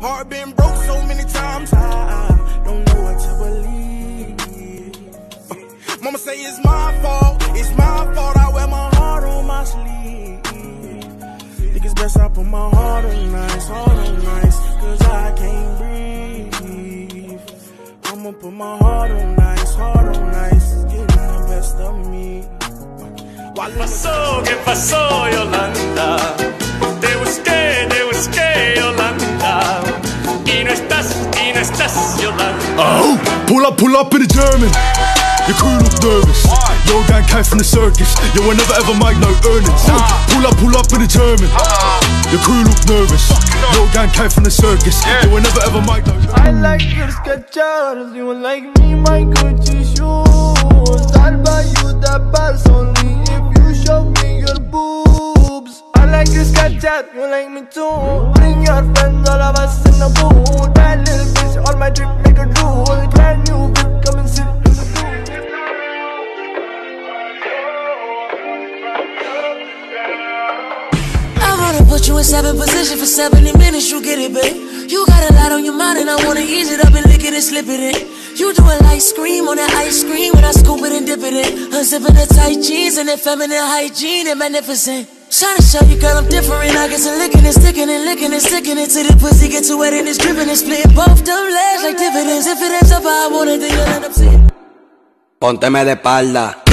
Heart been broke so many times, I don't know what to believe. Mama say it's my fault, it's my fault. I wear my heart on my sleeve. Think it's best I put my heart on nice, heart on nice, cause I can't breathe. I'ma put my heart on nice, heart on nice, it's getting the best of me. The- pasó? ¿Qué pasó, Yolanda? Te y no estás, Oh, pull up, pull up in the German. Your crew look nervous. Yo, gang came from the circus. Yo, I never ever make no earnings. So, pull up, pull up in the German. Your crew look nervous. Yo, gang came from the circus. Yo, I never ever make no I like your Skechers, you like me my Gucci shoes I'll buy you the pants only if you show me your boobs I like your Skechers, you like me too Bring your friends, all of us in the booth put you in seven position for 70 minutes, you get it, babe. You got a lot on your mind, and I wanna ease it up and lick it and slip it in. You do a light scream on that ice cream when I scoop it and dip it in. Unzipping the tight jeans and that feminine hygiene and magnificent. Trying to show you, girl, I'm different. I get some licking and sticking and licking and sticking it till the pussy get too wet and it's dripping and splitting both them legs like dividends. If it ends up how I want it, then you'll end up seeing. Pónteme de espalda.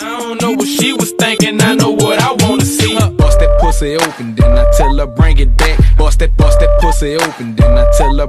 I don't know what she was thinking, I know what I wanna see. Bust that pussy open, then I tell her bring it back. Bust that, bust that pussy open, then I tell her.